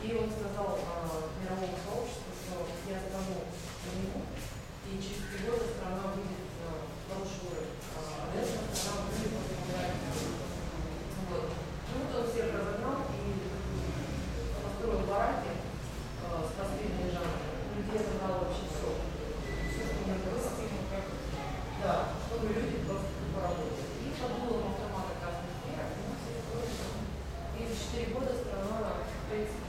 И он сказал а, мировому сообществу, что я стану на и через три года страна выйдет на хороший уровень. А, а до страна будет помогать. Вот. Ну, вот он всех разогнал и построил бараки а, с последней жанры. Людей забрал вообще все. Все, что мы вырастили, как... Да, чтобы люди просто поработали. И подумал, 4 года страна, в принципе,